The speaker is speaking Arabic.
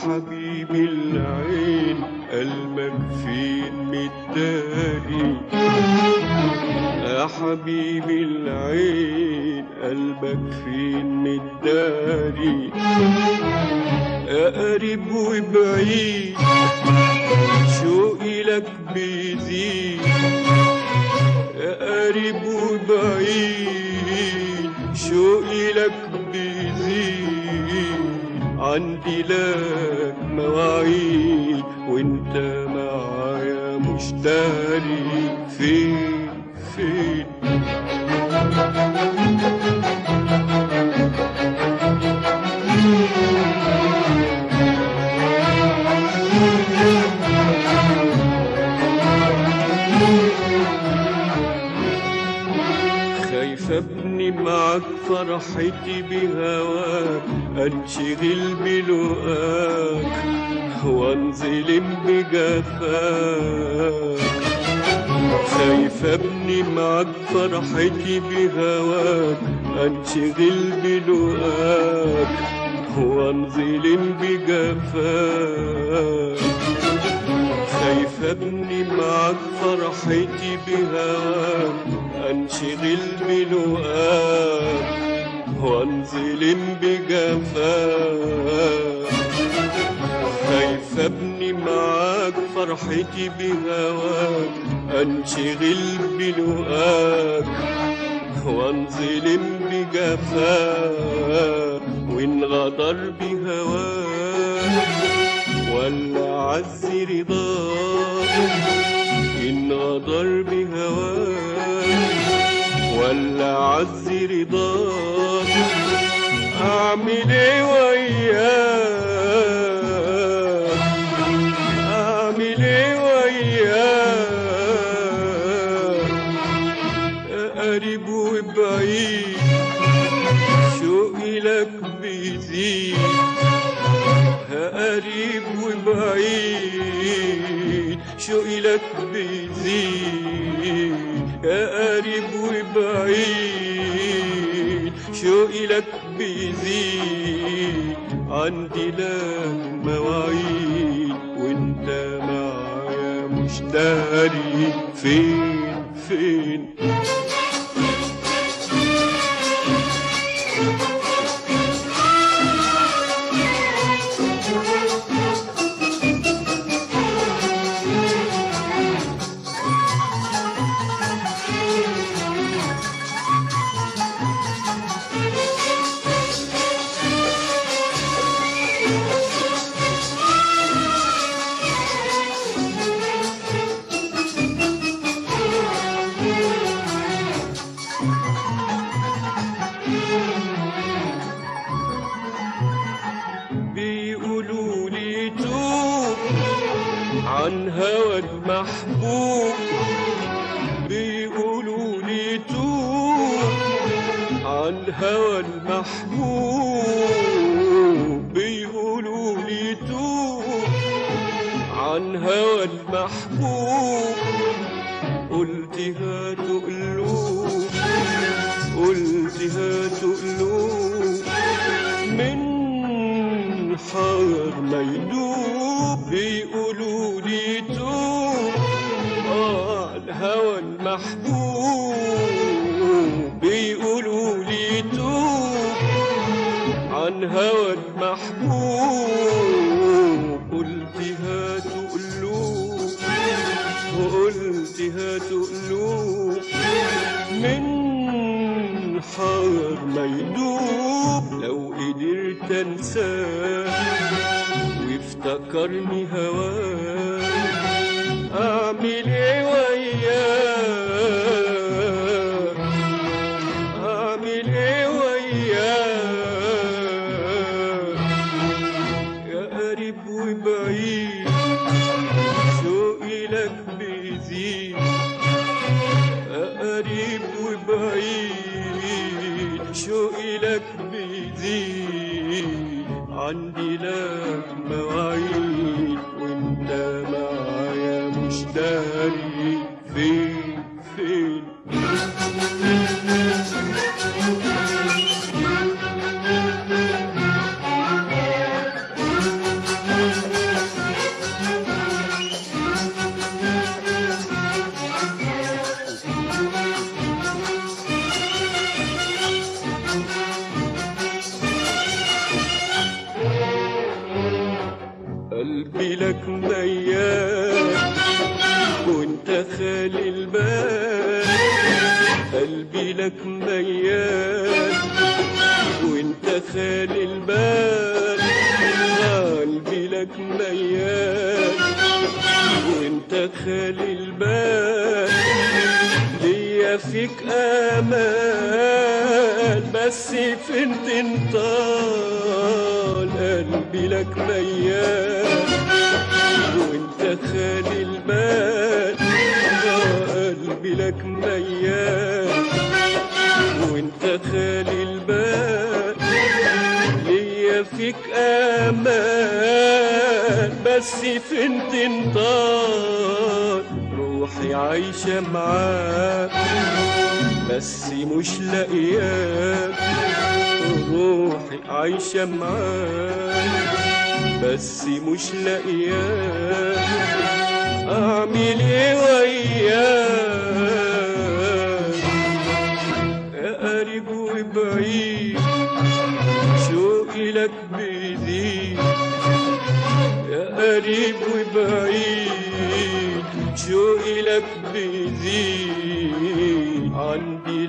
يا حبيبي العين قلبك فين متداري يا حبيبي العين قلبك فين متداري يا قريب وبعيد شوقي لك بيزيد؟ يا قريب وبعيد شوقي لك بيزيد؟ عندي لك مواعيد وانت معايا مشتري فين خايف ابني معاك فرحتي بهواك أنشغل بلقاك وانظلم بجفاك. خايف ابني معاك فرحتي بهواك أنشغل بلقاك وانظلم بجفاك. خايف ابني معاك فرحتي بهواك أنشغل بلقاك وانظلم بجفاك خايف أبني معاك فرحتي بهواك؟ أنشغل بلقاك وانظلم وإن غدر بهواك ولا عز رضاك. إن غدر بهواك ولا عز رضاك. أعمل إيه وياك. أعمل إيه وياك. قريب وبعيد شوقي لك بيزيد قريب وبعيد شوقي لك بيزيد عندي لك مواعيد وإنت معايا مشتري فين فين؟ عن هوى المحبوب بيقولوا لي توب. عن هوى المحبوب بيقولوا لي توب. عن هوى المحبوب قلت هاتوا قلوب قلت هاتوا قلوب من حار ما يدوب بيقولوا لي توب آه الهوى المحبوب. بيقولوا لي توب عن هوى المحبوب. وافتكرني هواه اعمل إيه وياه اعمل إيه وياه يا قريب وبعيد. شوقي لك بيزيد يا قريب وبعيد. شوقي لك بيزيد عندي لك مواعيد وانت معايا مش داري. خالي البال قلبي لك ميال. وانت خالي البال قلبي لك ميال. وانت خالي البال ليا فيك امال بس فين تنطال؟ قلبي لك ميال. وانت خالي قلبي لك ميال. وانت خالي البال ليا فيك أمان. بس فين تنطال؟ روحي عايشة معاك. بس مش لاقياك. روحي عايشة معاك. بس مش لاقياك. أعمل إيه لك بيزيد عندي